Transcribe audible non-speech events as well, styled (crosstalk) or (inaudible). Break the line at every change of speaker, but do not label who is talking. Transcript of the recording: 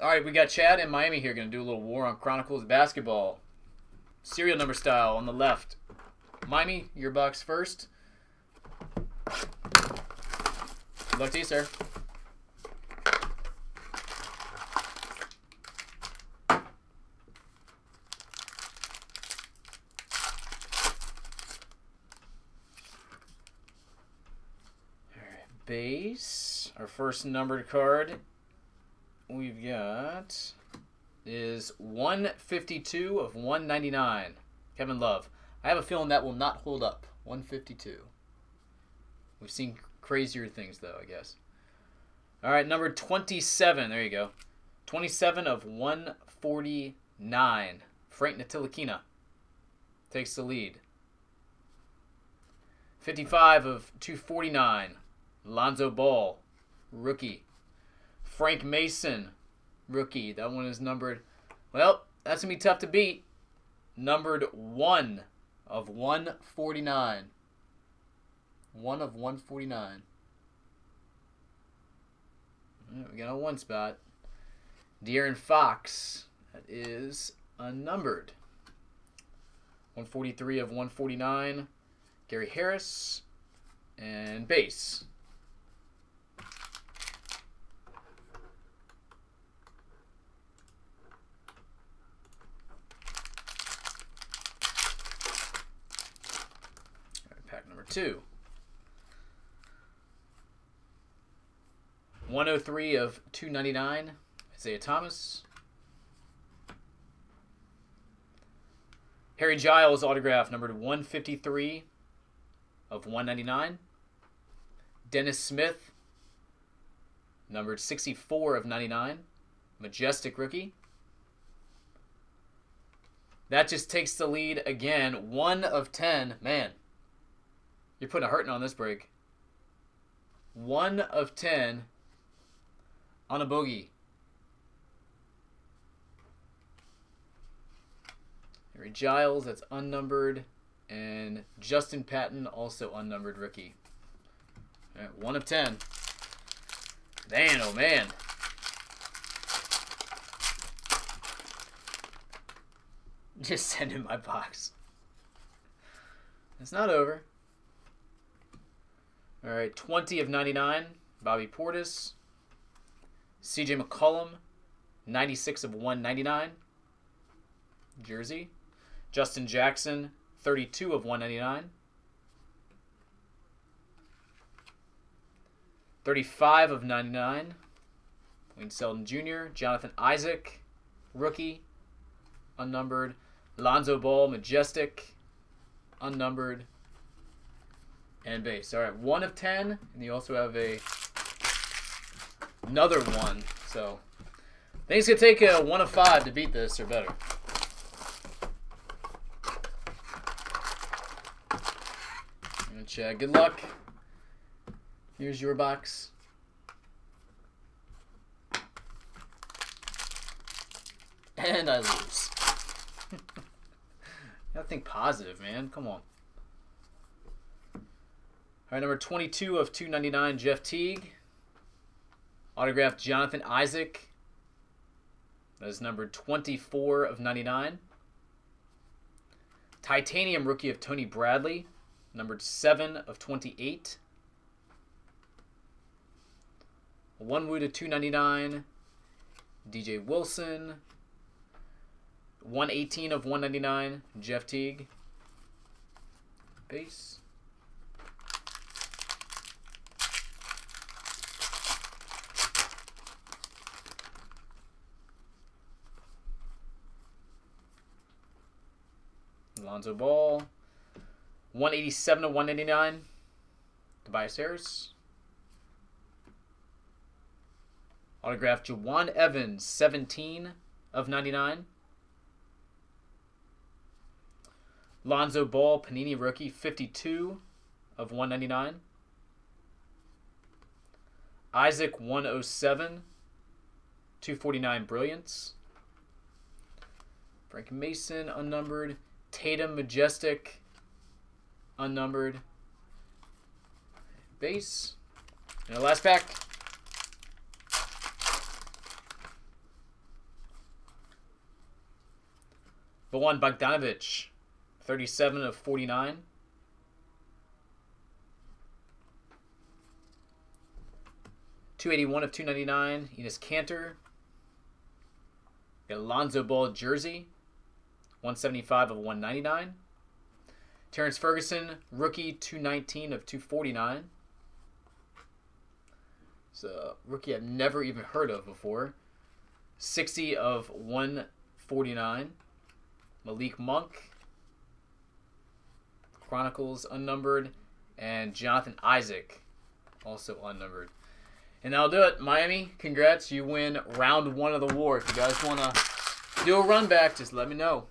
All right, we got Chad and Miami here. Going to do a little War on Chronicles basketball. Serial number style on the left. Miami, your box first. Good luck to you, sir. base. Our first numbered card we've got is 152 of 199. Kevin Love. I have a feeling that will not hold up. 152. We've seen crazier things, though, I guess. All right, number 27. There you go. 27 of 149. Frank Ntilikina takes the lead. 55 of 249. Lonzo Ball, rookie. Frank Mason, rookie. That one is numbered. Well, that's going to be tough to beat. Numbered 1 of 149. 1 of 149. we got a one spot. De'Aaron Fox. That is unnumbered. 143 of 149. Gary Harris. And base. Two. 103 of 299, Isaiah Thomas. Harry Giles autograph numbered 153 of 199. Dennis Smith numbered 64 of 99. Majestic rookie. That just takes the lead again. 1 of 10. Man, you're putting a hurting on this break. One of ten on a bogey. Harry Giles, that's unnumbered. And Justin Patton, also unnumbered rookie. one of ten. Man, oh man. Just send in my box. It's not over. All right, 20 of 99, Bobby Portis. CJ McCollum, 96 of 199, jersey. Justin Jackson, 32 of 199. 35 of 99, Wayne Selden Jr., Jonathan Isaac, rookie, unnumbered. Lonzo Ball, majestic, unnumbered and base. All right, one of ten, and you also have a another one. So I it's gonna take a one of five to beat this or better. And Chad, good luck. Here's your box. And I lose. (laughs) gotta think positive, man. Come on. All right, number 22 of 299, Jeff Teague. Autographed Jonathan Isaac. That is number 24 of 99. Titanium rookie of Tony Bradley, numbered 7 of 28. One wood of 299. DJ Wilson. 118 of 199. Jeff Teague. Base. Lonzo Ball. 187 to 199. Tobias Harris. Autograph Jawun Evans, 17 of 99. Lonzo Ball, Panini rookie, 52 of 199. Isaac, 107, 249 Brilliance. Frank Mason, unnumbered. Tatum Majestic, unnumbered. Base. And the last pack. Bojan Bogdanovic, 37 of 49. Two eighty one of two ninety nine. Enes Kanter. Alonzo Ball jersey. One seventy five of one ninety nine. Terrance Ferguson, rookie 219 of 249. So, rookie I've never even heard of before. 60 of 149. Malik Monk. Chronicles unnumbered. And Jonathan Isaac, also unnumbered. And that'll do it. Miami, congrats. You win round one of the war. If you guys want to do a run back, just let me know.